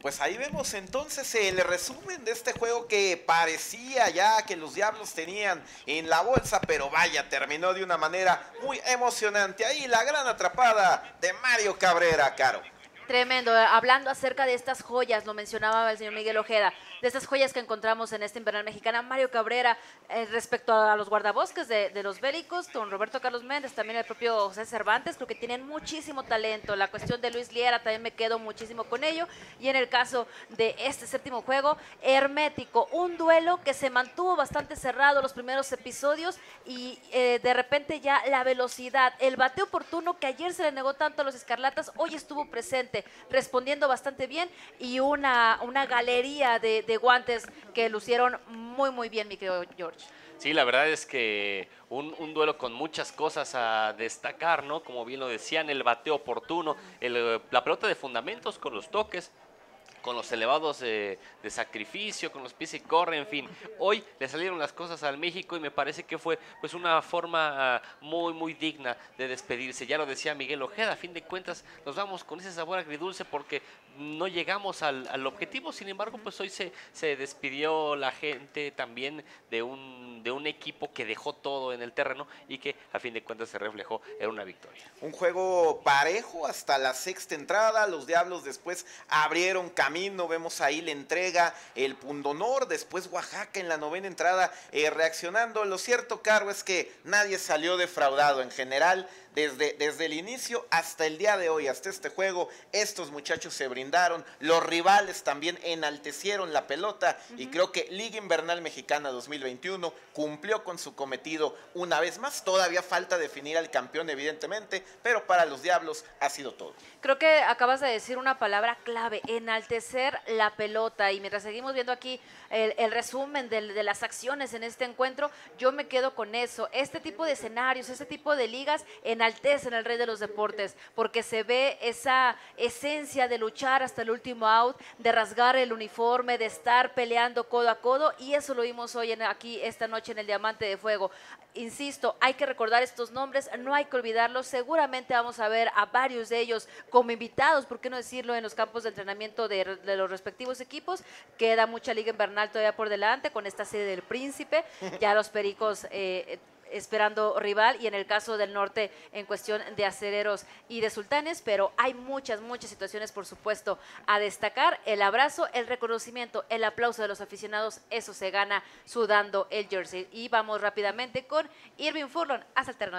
Pues ahí vemos entonces el resumen de este juego que parecía ya que los Diablos tenían en la bolsa, pero vaya, terminó de una manera muy emocionante. Ahí la gran atrapada de Mario Cabrera, Caro. Tremendo, hablando acerca de estas joyas, lo mencionaba el señor Miguel Ojeda, de estas joyas que encontramos en esta invernal mexicana, Mario Cabrera, eh, respecto a los guardabosques de, los bélicos, don Roberto Carlos Méndez, también el propio José Cervantes, creo que tienen muchísimo talento. La cuestión de Luis Liera también me quedo muchísimo con ello. Y en el caso de este séptimo juego, hermético, un duelo que se mantuvo bastante cerrado los primeros episodios y eh, de repente ya la velocidad, el bateo oportuno que ayer se le negó tanto a los escarlatas, hoy estuvo presente respondiendo bastante bien y una, una galería de, guantes que lucieron muy, muy bien, mi querido George. Sí, la verdad es que un, duelo con muchas cosas a destacar, ¿no? Como bien lo decían, el bateo oportuno, la pelota de fundamentos con los toques, con los elevados de, sacrificio, con los pies y corre, en fin. Hoy le salieron las cosas al México y me parece que fue pues una forma ah, muy muy digna de despedirse. Ya lo decía Miguel Ojeda, a fin de cuentas nos vamos con ese sabor agridulce porque no llegamos al, objetivo, sin embargo pues hoy se, se despidió la gente también de un, de un equipo que dejó todo en el terreno y que a fin de cuentas se reflejó en una victoria. Un juego parejo hasta la sexta entrada, los Diablos después abrieron camino vemos ahí la entrega, el Pundonor, después Oaxaca en la novena entrada eh, reaccionando. Lo cierto, Caro, es que nadie salió defraudado en general. Desde, desde el inicio hasta el día de hoy, hasta este juego, estos muchachos se brindaron, los rivales también enaltecieron la pelota y creo que Liga Invernal Mexicana 2021 cumplió con su cometido una vez más. Todavía falta definir al campeón, evidentemente, pero para los Diablos ha sido todo. Creo que acabas de decir una palabra clave, enaltecer la pelota. Y mientras seguimos viendo aquí el, resumen de, las acciones en este encuentro, yo me quedo con eso. Este tipo de escenarios, este tipo de ligas enaltecen al rey de los deportes, porque se ve esa esencia de luchar hasta el último out, de rasgar el uniforme, de estar peleando codo a codo. Y eso lo vimos hoy en, aquí esta noche en el Diamante de Fuego. Insisto, hay que recordar estos nombres, no hay que olvidarlos. Seguramente vamos a ver a varios de ellos como invitados, ¿por qué no decirlo?, en los campos de entrenamiento de, los respectivos equipos. Queda mucha liga invernal todavía por delante con esta serie del Príncipe. Ya los Pericos eh, esperando rival y en el caso del norte en cuestión de acereros y de sultanes, pero hay muchas, muchas situaciones por supuesto a destacar. El abrazo, el reconocimiento, el aplauso de los aficionados, eso se gana sudando el jersey. Y vamos rápidamente con Irving Furlon hasta el terreno.